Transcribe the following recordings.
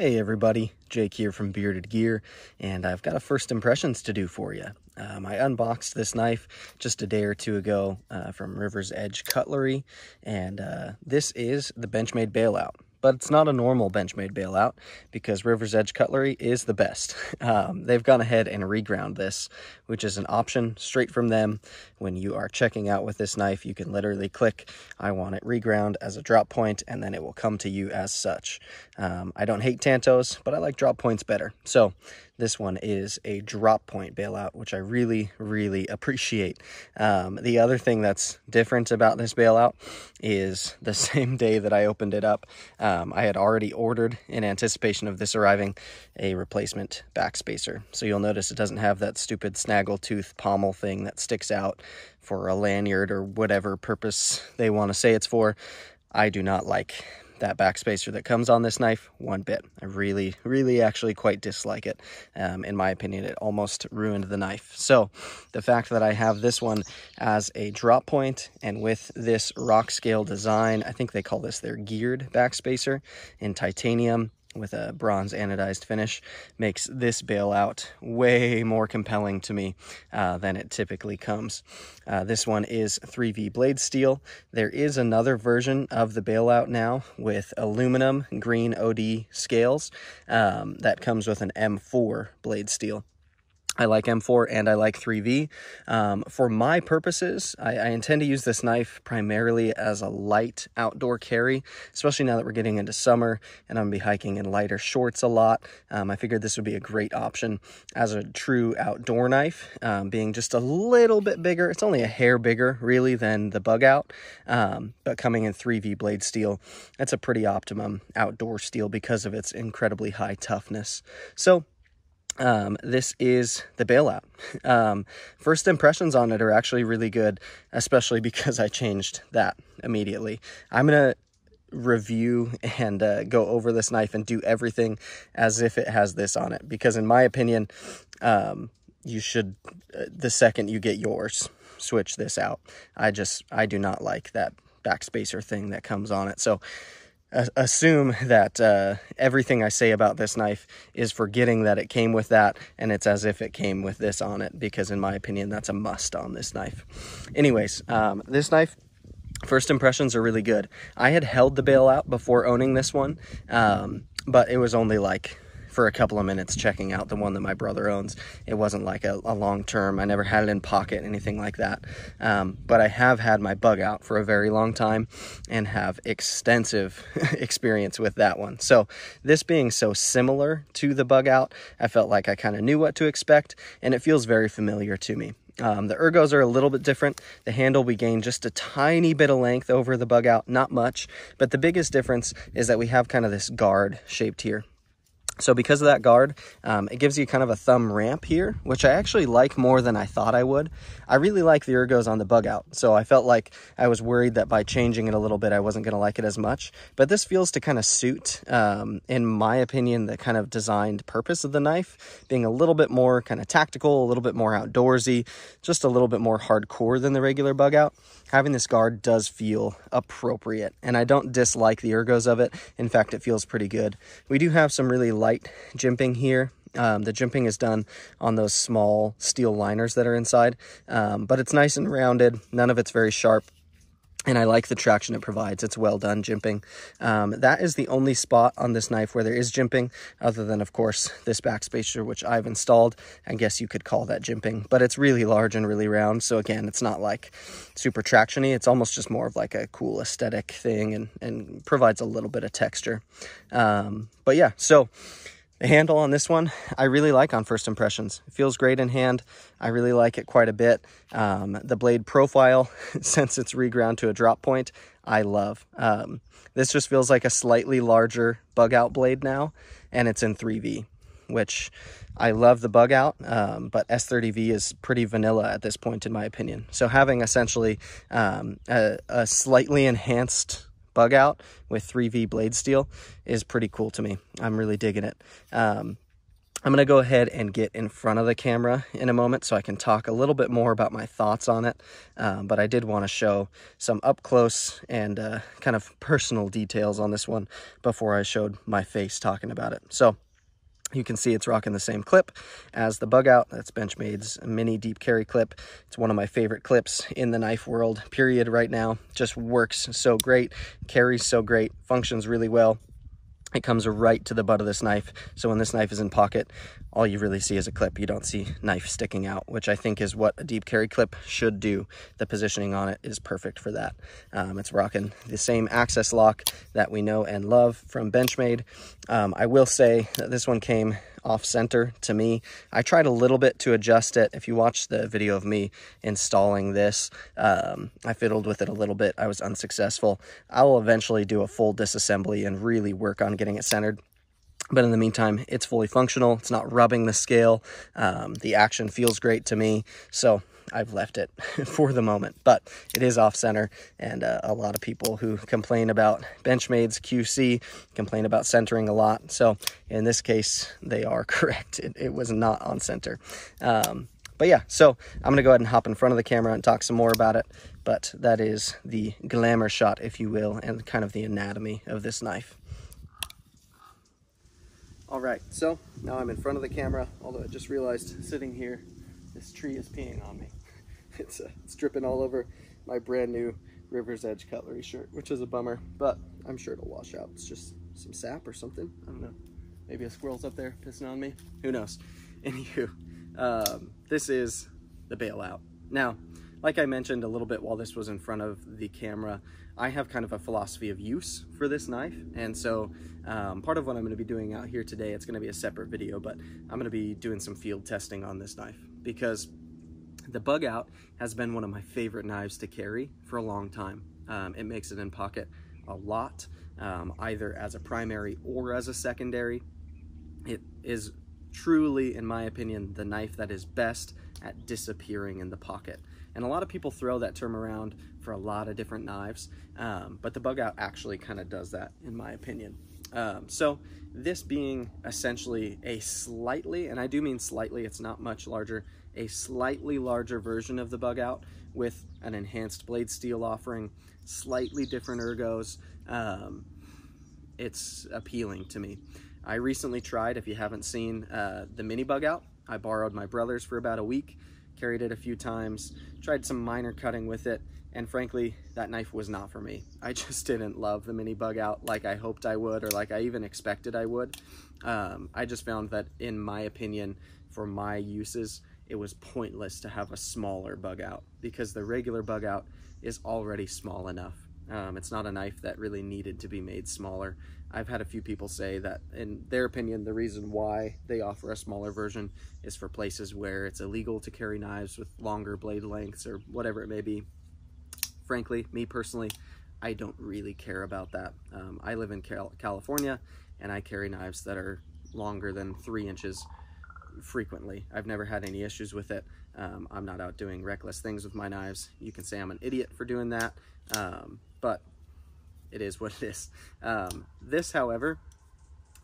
Hey everybody, Jake here from Bearded Gear, and I've got a first impressions to do for you. Um, I unboxed this knife just a day or two ago uh, from River's Edge Cutlery, and uh, this is the Benchmade Bailout but it's not a normal Benchmade bailout because River's Edge Cutlery is the best. Um, they've gone ahead and reground this, which is an option straight from them. When you are checking out with this knife, you can literally click, I want it reground as a drop point, and then it will come to you as such. Um, I don't hate Tantos, but I like drop points better. So this one is a drop point bailout, which I really, really appreciate. Um, the other thing that's different about this bailout is the same day that I opened it up, um, I had already ordered in anticipation of this arriving a replacement backspacer. So you'll notice it doesn't have that stupid snaggle tooth pommel thing that sticks out for a lanyard or whatever purpose they want to say it's for. I do not like that backspacer that comes on this knife one bit. I really, really actually quite dislike it. Um, in my opinion, it almost ruined the knife. So the fact that I have this one as a drop point and with this rock scale design, I think they call this their geared backspacer in titanium, with a bronze anodized finish makes this bailout way more compelling to me uh, than it typically comes. Uh, this one is 3V blade steel. There is another version of the bailout now with aluminum green OD scales um, that comes with an M4 blade steel. I like M4 and I like 3V. Um, for my purposes, I, I, intend to use this knife primarily as a light outdoor carry, especially now that we're getting into summer and I'm gonna be hiking in lighter shorts a lot. Um, I figured this would be a great option as a true outdoor knife, um, being just a little bit bigger. It's only a hair bigger really than the bug out, um, but coming in 3V blade steel, that's a pretty optimum outdoor steel because of its incredibly high toughness. So um, this is the bailout. Um, first impressions on it are actually really good, especially because I changed that immediately. I'm going to review and uh, go over this knife and do everything as if it has this on it. Because in my opinion, um, you should, uh, the second you get yours, switch this out. I just, I do not like that backspacer thing that comes on it. So assume that uh, everything I say about this knife is forgetting that it came with that and it's as if it came with this on it because in my opinion that's a must on this knife. Anyways, um, this knife first impressions are really good. I had held the bail out before owning this one um, but it was only like for a couple of minutes checking out the one that my brother owns. It wasn't like a, a long term. I never had it in pocket, anything like that. Um, but I have had my bug out for a very long time and have extensive experience with that one. So this being so similar to the bug out, I felt like I kind of knew what to expect and it feels very familiar to me. Um, the ergos are a little bit different. The handle, we gain just a tiny bit of length over the bug out, not much. But the biggest difference is that we have kind of this guard shaped here. So because of that guard, um, it gives you kind of a thumb ramp here, which I actually like more than I thought I would. I really like the ergos on the bug out, so I felt like I was worried that by changing it a little bit, I wasn't going to like it as much. But this feels to kind of suit, um, in my opinion, the kind of designed purpose of the knife, being a little bit more kind of tactical, a little bit more outdoorsy, just a little bit more hardcore than the regular bug out. Having this guard does feel appropriate, and I don't dislike the ergos of it. In fact, it feels pretty good. We do have some really light jimping here. Um, the jimping is done on those small steel liners that are inside, um, but it's nice and rounded. None of it's very sharp and I like the traction it provides. It's well done jimping. Um, that is the only spot on this knife where there is jimping, other than, of course, this backspacer, which I've installed. I guess you could call that jimping, but it's really large and really round. So again, it's not like super tractiony. It's almost just more of like a cool aesthetic thing and, and provides a little bit of texture. Um, but yeah, so the handle on this one, I really like on first impressions. It feels great in hand. I really like it quite a bit. Um, the blade profile, since it's reground to a drop point, I love. Um, this just feels like a slightly larger bug out blade now, and it's in 3V, which I love the bug out, um, but S30V is pretty vanilla at this point, in my opinion. So having essentially um, a, a slightly enhanced bug out with 3V blade steel is pretty cool to me. I'm really digging it. Um, I'm going to go ahead and get in front of the camera in a moment so I can talk a little bit more about my thoughts on it. Um, but I did want to show some up close and uh, kind of personal details on this one before I showed my face talking about it. So you can see it's rocking the same clip as the bug out. That's Benchmade's mini deep carry clip. It's one of my favorite clips in the knife world, period, right now. Just works so great, carries so great, functions really well it comes right to the butt of this knife. So when this knife is in pocket, all you really see is a clip. You don't see knife sticking out, which I think is what a deep carry clip should do. The positioning on it is perfect for that. Um, it's rocking the same access lock that we know and love from Benchmade. Um, I will say that this one came off center to me. I tried a little bit to adjust it. If you watch the video of me installing this, um, I fiddled with it a little bit. I was unsuccessful. I will eventually do a full disassembly and really work on getting it centered. But in the meantime, it's fully functional. It's not rubbing the scale. Um, the action feels great to me. So I've left it for the moment, but it is off center. And uh, a lot of people who complain about Benchmade's QC complain about centering a lot. So in this case, they are correct. It, it was not on center. Um, but yeah, so I'm gonna go ahead and hop in front of the camera and talk some more about it. But that is the glamour shot, if you will, and kind of the anatomy of this knife. All right, so now I'm in front of the camera, although I just realized sitting here, this tree is peeing on me. It's, uh, it's dripping all over my brand new River's Edge cutlery shirt, which is a bummer, but I'm sure it'll wash out. It's just some sap or something. I don't know. Maybe a squirrel's up there pissing on me. Who knows? Anywho, um, this is the bailout. Now, like I mentioned a little bit while this was in front of the camera, I have kind of a philosophy of use for this knife. And so um, part of what I'm gonna be doing out here today, it's gonna be a separate video, but I'm gonna be doing some field testing on this knife because the bug out has been one of my favorite knives to carry for a long time. Um, it makes it in pocket a lot, um, either as a primary or as a secondary. It is truly, in my opinion, the knife that is best at disappearing in the pocket. And a lot of people throw that term around for a lot of different knives, um, but the bug out actually kind of does that, in my opinion. Um, so this being essentially a slightly, and I do mean slightly, it's not much larger, a slightly larger version of the bug out with an enhanced blade steel offering, slightly different ergos. Um, it's appealing to me. I recently tried, if you haven't seen uh, the mini bug out, I borrowed my brother's for about a week, carried it a few times, tried some minor cutting with it, and frankly, that knife was not for me. I just didn't love the mini bug out like I hoped I would or like I even expected I would. Um, I just found that, in my opinion, for my uses, it was pointless to have a smaller bug out because the regular bug out is already small enough. Um, it's not a knife that really needed to be made smaller. I've had a few people say that, in their opinion, the reason why they offer a smaller version is for places where it's illegal to carry knives with longer blade lengths or whatever it may be. Frankly, me personally, I don't really care about that. Um, I live in Cal California and I carry knives that are longer than three inches frequently. I've never had any issues with it. Um, I'm not out doing reckless things with my knives. You can say I'm an idiot for doing that, um, but it is what it is. Um, this, however,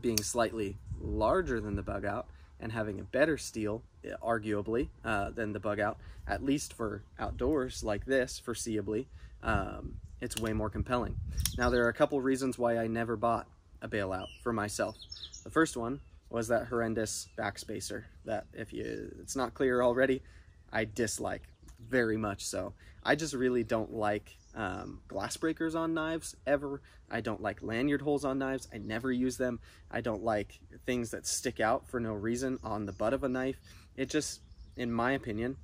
being slightly larger than the bug out and having a better steel, arguably, uh, than the bug out, at least for outdoors like this, foreseeably, um, it's way more compelling. Now, there are a couple reasons why I never bought a bailout for myself. The first one was that horrendous backspacer that if you it's not clear already, I dislike very much so. I just really don't like um, glass breakers on knives ever. I don't like lanyard holes on knives. I never use them. I don't like things that stick out for no reason on the butt of a knife. It just, in my opinion,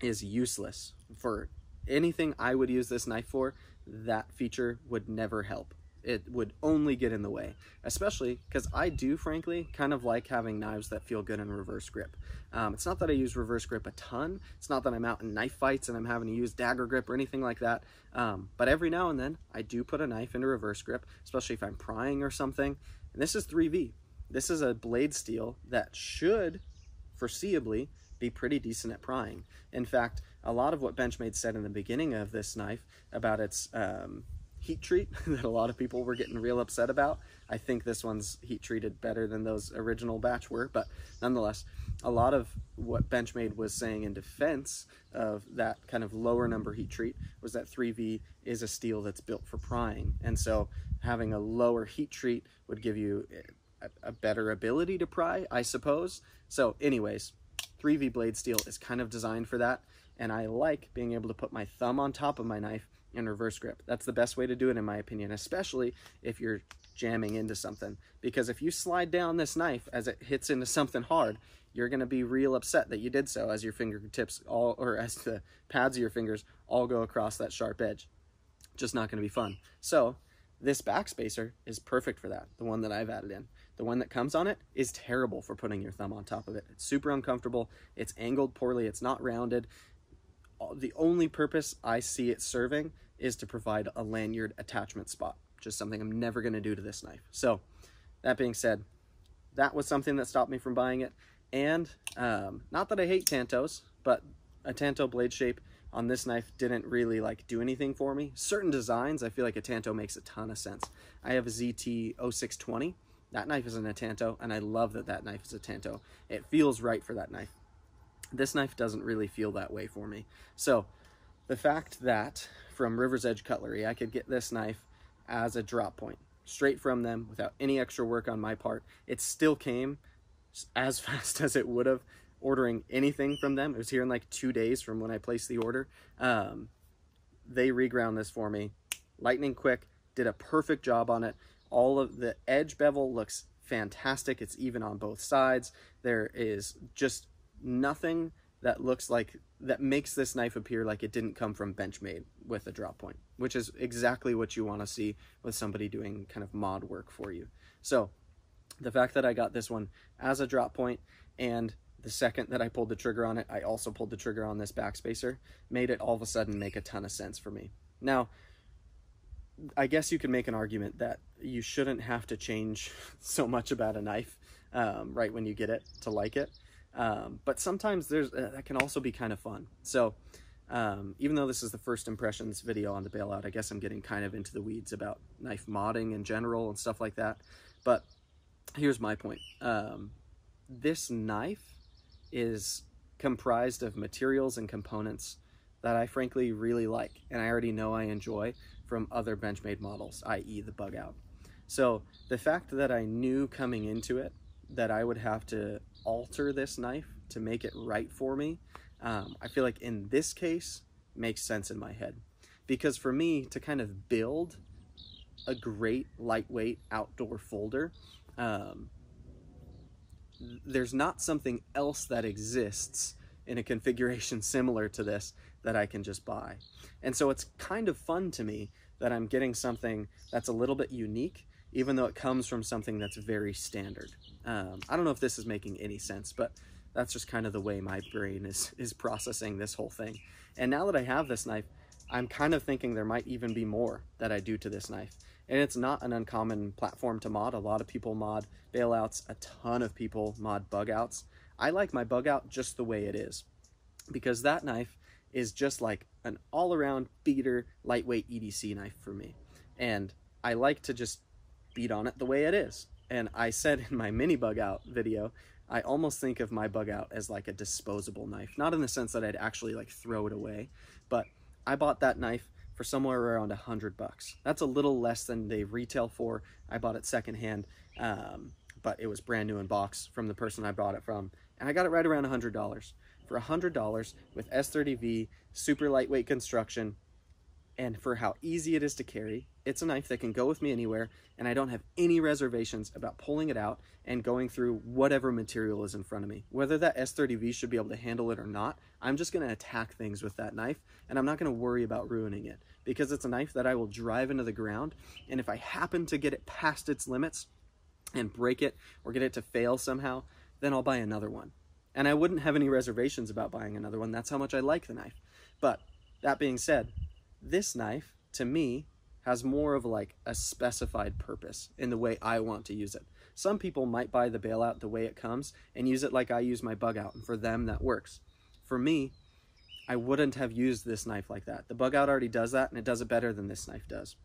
is useless for anything I would use this knife for. That feature would never help it would only get in the way, especially because I do, frankly, kind of like having knives that feel good in reverse grip. Um, it's not that I use reverse grip a ton. It's not that I'm out in knife fights and I'm having to use dagger grip or anything like that. Um, but every now and then, I do put a knife into reverse grip, especially if I'm prying or something. And this is 3V. This is a blade steel that should, foreseeably, be pretty decent at prying. In fact, a lot of what Benchmade said in the beginning of this knife about its um, heat treat that a lot of people were getting real upset about. I think this one's heat treated better than those original batch were, but nonetheless, a lot of what Benchmade was saying in defense of that kind of lower number heat treat was that 3V is a steel that's built for prying. And so having a lower heat treat would give you a, better ability to pry, I suppose. So anyways, 3V blade steel is kind of designed for that. And I like being able to put my thumb on top of my knife and reverse grip. That's the best way to do it in my opinion, especially if you're jamming into something. Because if you slide down this knife as it hits into something hard, you're going to be real upset that you did so as your fingertips all, or as the pads of your fingers all go across that sharp edge. Just not going to be fun. So this backspacer is perfect for that, the one that I've added in. The one that comes on it is terrible for putting your thumb on top of it. It's super uncomfortable. It's angled poorly. It's not rounded. The only purpose I see it serving is to provide a lanyard attachment spot, just something I'm never going to do to this knife. So that being said, that was something that stopped me from buying it. And um, not that I hate Tantos, but a Tanto blade shape on this knife didn't really like do anything for me. Certain designs, I feel like a Tanto makes a ton of sense. I have a ZT 0620. That knife is an Tanto, and I love that that knife is a Tanto. It feels right for that knife. This knife doesn't really feel that way for me. So the fact that from River's Edge Cutlery, I could get this knife as a drop point, straight from them without any extra work on my part. It still came as fast as it would have ordering anything from them. It was here in like two days from when I placed the order. Um, they reground this for me, lightning quick, did a perfect job on it. All of the edge bevel looks fantastic. It's even on both sides. There is just nothing that looks like that makes this knife appear like it didn't come from Benchmade with a drop point, which is exactly what you want to see with somebody doing kind of mod work for you. So the fact that I got this one as a drop point and the second that I pulled the trigger on it, I also pulled the trigger on this backspacer, made it all of a sudden make a ton of sense for me. Now, I guess you could make an argument that you shouldn't have to change so much about a knife um, right when you get it to like it. Um, but sometimes there's uh, that can also be kind of fun. So um, even though this is the first impressions video on the bailout, I guess I'm getting kind of into the weeds about knife modding in general and stuff like that. But here's my point. Um, this knife is comprised of materials and components that I frankly really like and I already know I enjoy from other Benchmade models, i.e. the bug out. So the fact that I knew coming into it that I would have to alter this knife to make it right for me, um, I feel like in this case makes sense in my head. Because for me to kind of build a great lightweight outdoor folder, um, there's not something else that exists in a configuration similar to this that I can just buy. And so it's kind of fun to me that I'm getting something that's a little bit unique, even though it comes from something that's very standard. Um, I don't know if this is making any sense, but that's just kind of the way my brain is, is processing this whole thing. And now that I have this knife, I'm kind of thinking there might even be more that I do to this knife. And it's not an uncommon platform to mod. A lot of people mod bailouts, a ton of people mod bug outs. I like my bug out just the way it is because that knife is just like an all around beater, lightweight EDC knife for me. And I like to just beat on it the way it is. And I said in my mini bug out video, I almost think of my bug out as like a disposable knife. Not in the sense that I'd actually like throw it away, but I bought that knife for somewhere around a hundred bucks. That's a little less than they retail for. I bought it secondhand, um, but it was brand new in box from the person I bought it from, and I got it right around a hundred dollars. For a hundred dollars with S30V, super lightweight construction, and for how easy it is to carry, it's a knife that can go with me anywhere, and I don't have any reservations about pulling it out and going through whatever material is in front of me. Whether that S30V should be able to handle it or not, I'm just going to attack things with that knife, and I'm not going to worry about ruining it, because it's a knife that I will drive into the ground, and if I happen to get it past its limits and break it or get it to fail somehow, then I'll buy another one. And I wouldn't have any reservations about buying another one. That's how much I like the knife. But that being said, this knife, to me, has more of like a specified purpose in the way I want to use it. Some people might buy the bailout the way it comes and use it like I use my bug out, and for them that works. For me, I wouldn't have used this knife like that. The bug out already does that, and it does it better than this knife does.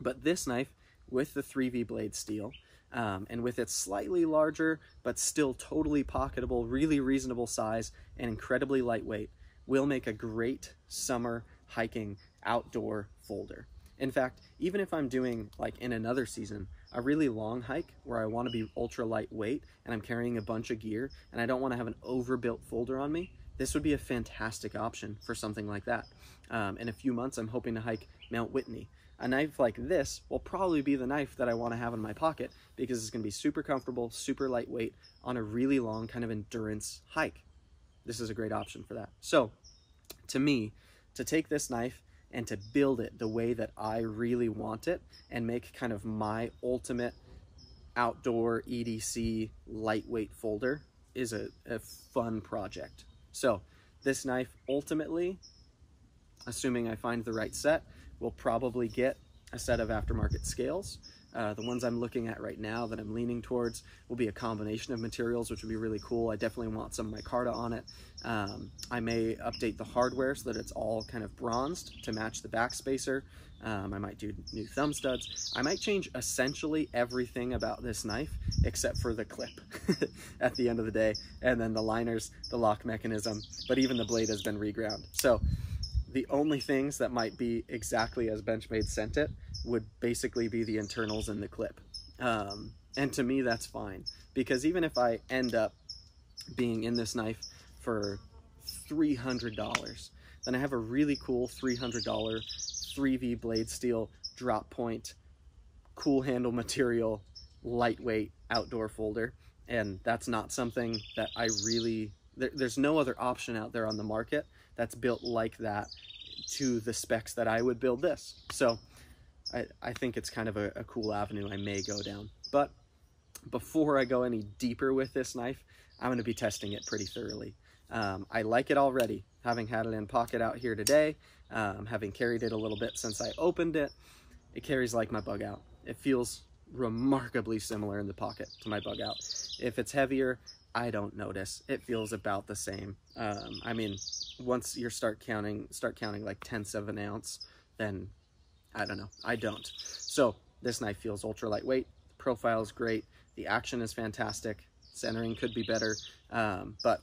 But this knife with the 3V blade steel um, and with its slightly larger but still totally pocketable, really reasonable size and incredibly lightweight will make a great summer hiking outdoor folder. In fact, even if I'm doing like in another season, a really long hike where I want to be ultra lightweight and I'm carrying a bunch of gear and I don't want to have an overbuilt folder on me, this would be a fantastic option for something like that. Um, in a few months, I'm hoping to hike Mount Whitney. A knife like this will probably be the knife that I want to have in my pocket because it's going to be super comfortable, super lightweight on a really long kind of endurance hike. This is a great option for that. So to me, to take this knife and to build it the way that I really want it and make kind of my ultimate outdoor EDC lightweight folder is a, a fun project. So this knife ultimately, assuming I find the right set, will probably get a set of aftermarket scales. Uh, the ones I'm looking at right now that I'm leaning towards will be a combination of materials, which would be really cool. I definitely want some micarta on it. Um, I may update the hardware so that it's all kind of bronzed to match the back spacer. Um, I might do new thumb studs. I might change essentially everything about this knife except for the clip at the end of the day. And then the liners, the lock mechanism, but even the blade has been reground. So the only things that might be exactly as Benchmade sent it would basically be the internals and the clip. Um, and to me, that's fine because even if I end up being in this knife for $300, then I have a really cool $300 3V blade steel drop point, cool handle material, lightweight outdoor folder. And that's not something that I really, there, there's no other option out there on the market that's built like that to the specs that I would build this. So I, I think it's kind of a, a cool avenue I may go down. But before I go any deeper with this knife, I'm going to be testing it pretty thoroughly. Um, I like it already, having had it in pocket out here today, um, having carried it a little bit since I opened it. It carries like my bug out. It feels remarkably similar in the pocket to my bug out. If it's heavier, I don't notice. It feels about the same. Um, I mean, once you start counting, start counting like tenths of an ounce, then I don't know. I don't. So this knife feels ultra lightweight. The profile is great. The action is fantastic. Centering could be better, um, but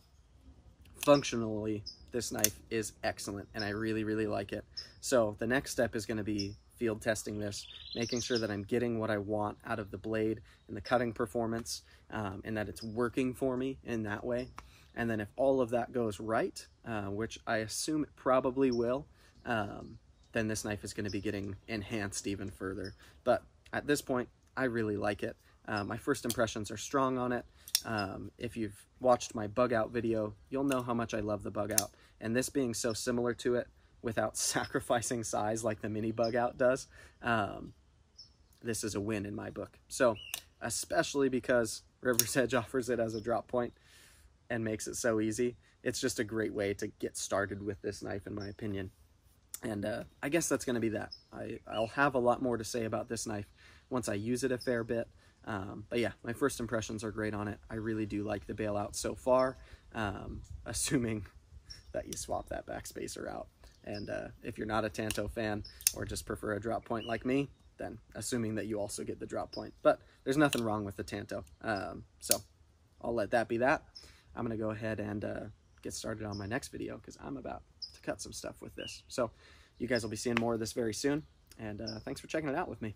functionally, this knife is excellent and I really, really like it. So the next step is gonna be field testing this, making sure that I'm getting what I want out of the blade and the cutting performance um, and that it's working for me in that way. And then if all of that goes right, uh, which I assume it probably will, um, then this knife is going to be getting enhanced even further. But at this point, I really like it. Uh, my first impressions are strong on it. Um, if you've watched my bug out video, you'll know how much I love the bug out. And this being so similar to it without sacrificing size like the mini bug out does, um, this is a win in my book. So especially because River's Edge offers it as a drop point and makes it so easy. It's just a great way to get started with this knife in my opinion. And uh, I guess that's going to be that. I, I'll have a lot more to say about this knife once I use it a fair bit. Um, but yeah, my first impressions are great on it. I really do like the bailout so far, um, assuming that you swap that backspacer out. And uh, if you're not a Tanto fan or just prefer a drop point like me, then assuming that you also get the drop point. But there's nothing wrong with the Tanto. Um, so I'll let that be that. I'm going to go ahead and uh, get started on my next video because I'm about to cut some stuff with this. So you guys will be seeing more of this very soon. And uh, thanks for checking it out with me.